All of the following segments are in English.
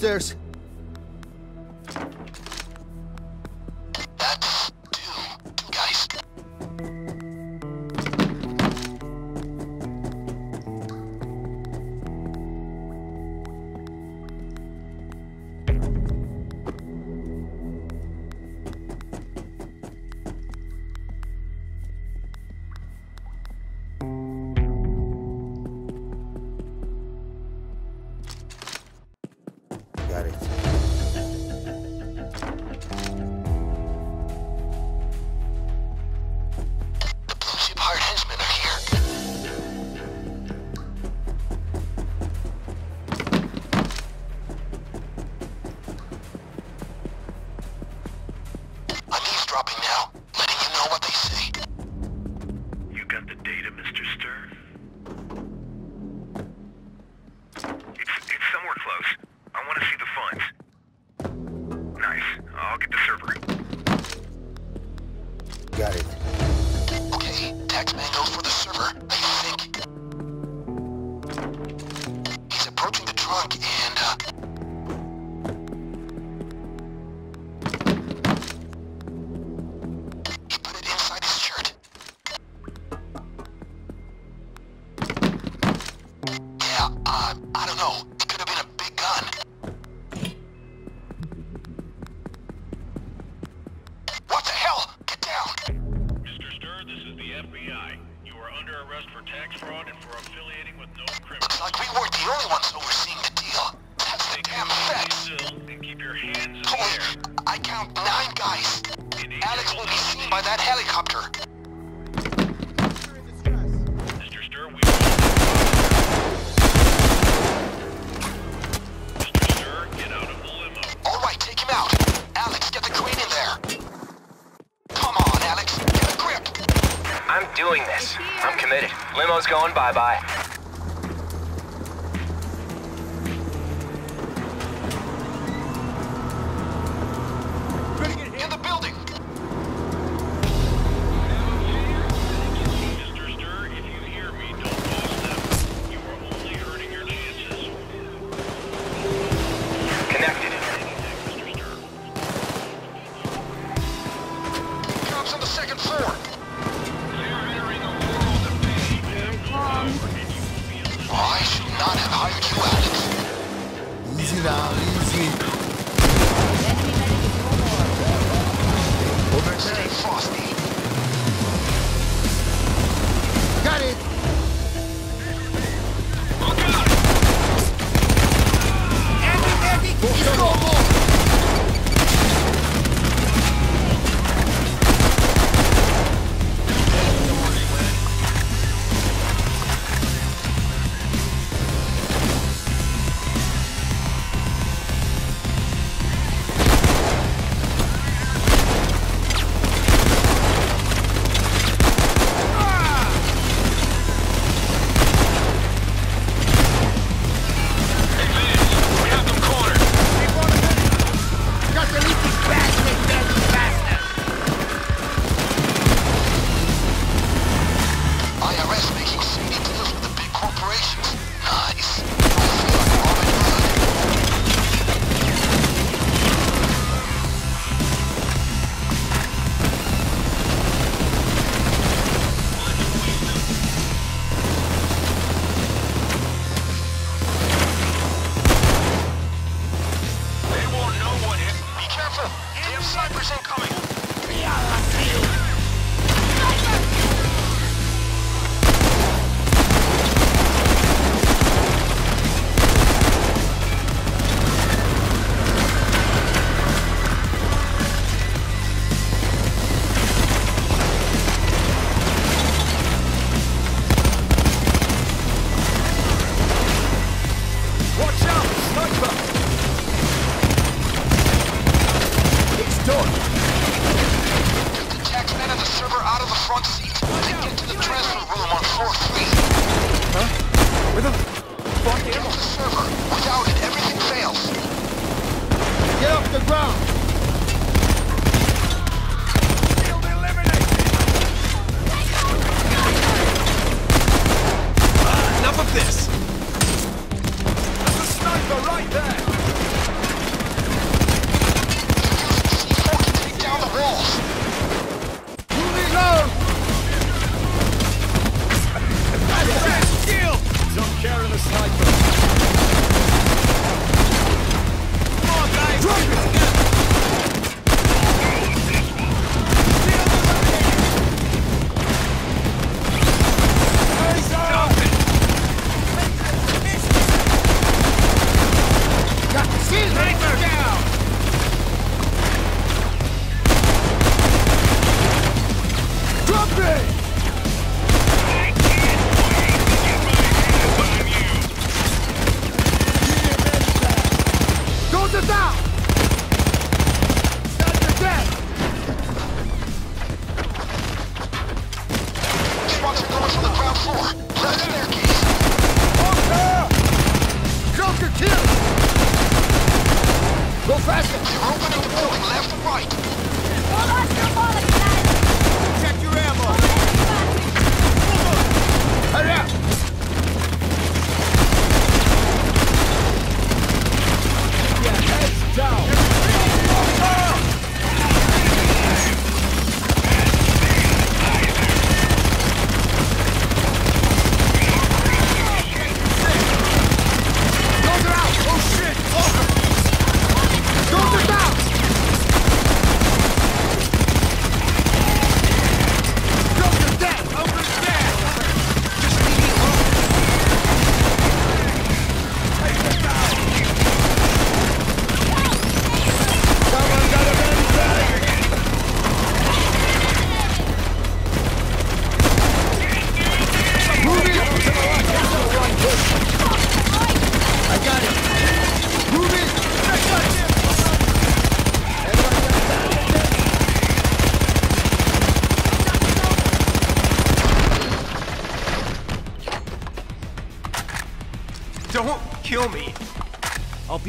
downstairs. are under arrest for tax fraud and for affiliating with known criminals. Weren't the only ones overseeing the deal. That's a damn fact. and keep your hands in the air. I count nine guys. Alex will be seen by that helicopter. Limo's going bye-bye. This!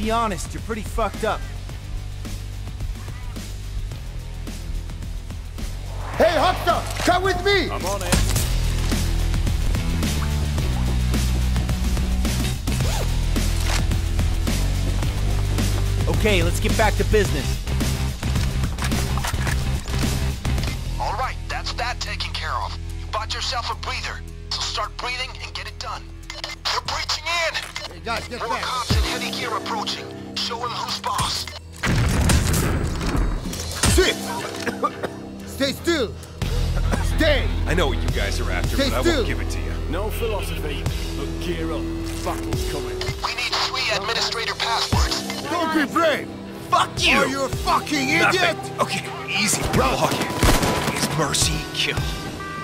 Be honest, you're pretty fucked up. Hey, Hopster! Come with me! I'm on it. Okay, let's get back to business. All right, that's that taken care of. You bought yourself a breather, so start breathing and get it done. Guys, get More back! cops in heavy gear approaching. Show them who's boss. Shit! Stay still! Stay! I know what you guys are after, Stay but I won't give it to you. No philosophy, but gear up. Battle's coming. We need three administrator passwords. Don't be brave! Fuck you! Are you a fucking idiot? Nothing. Okay, easy, bro. Is mercy kill.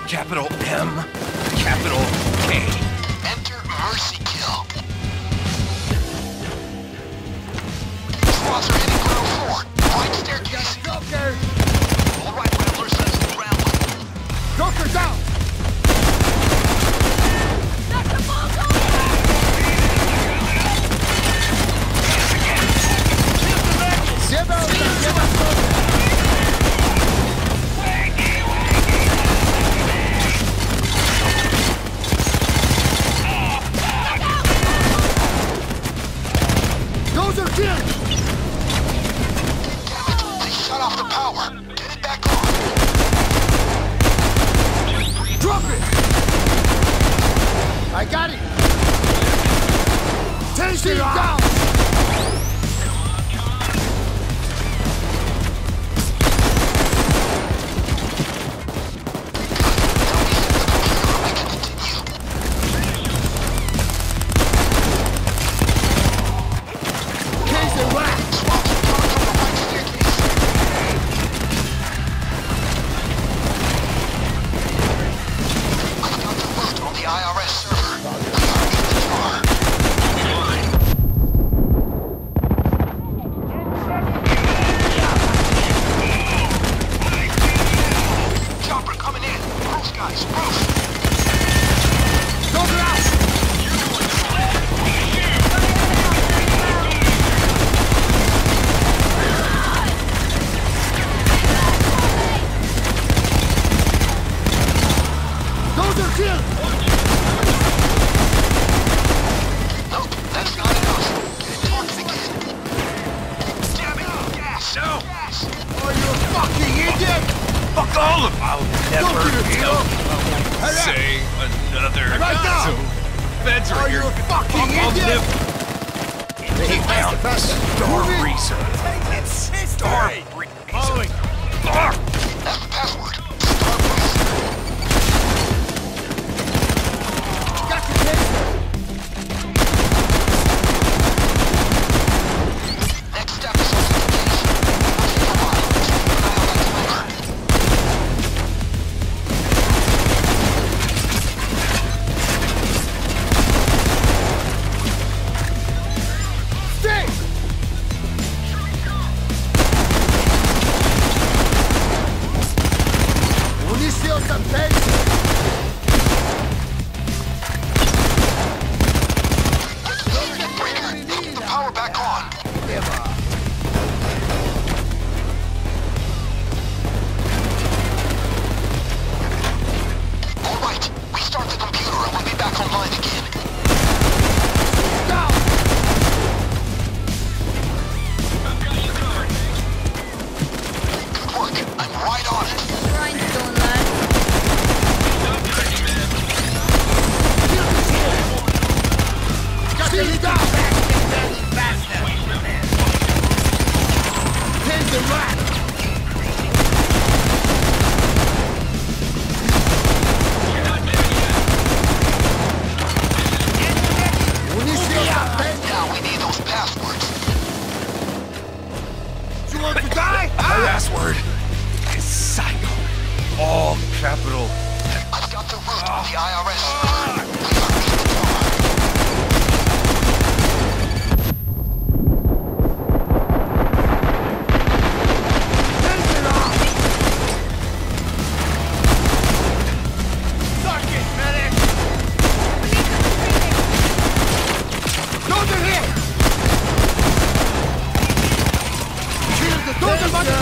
Capital M, capital K. Down. Star Reason. Star Reason. Star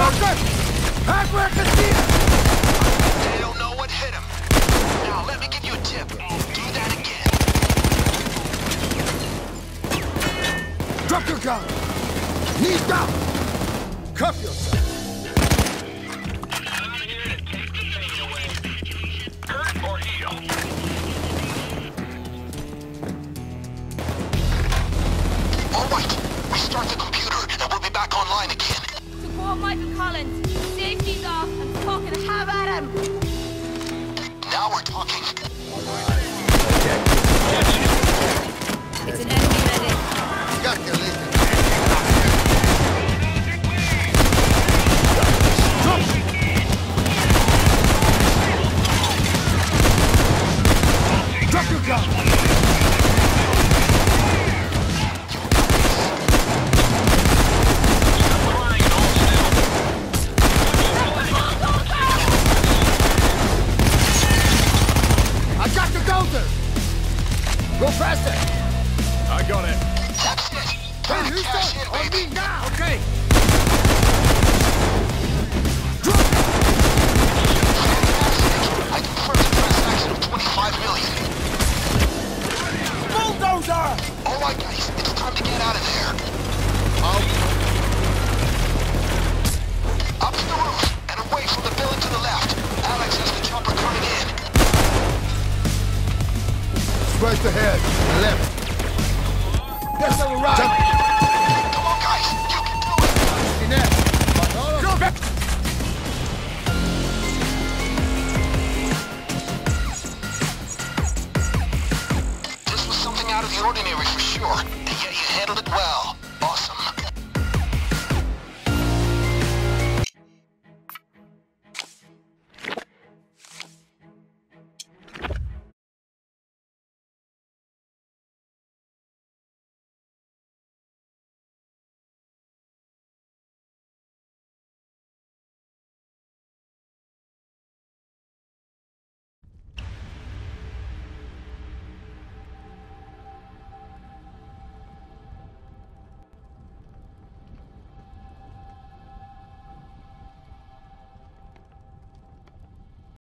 Parker! Hardware is! They don't know what hit him. Now, let me give you a tip. Do that again. Drop your gun! Knees down! Cuff yourself! It's an enemy medic.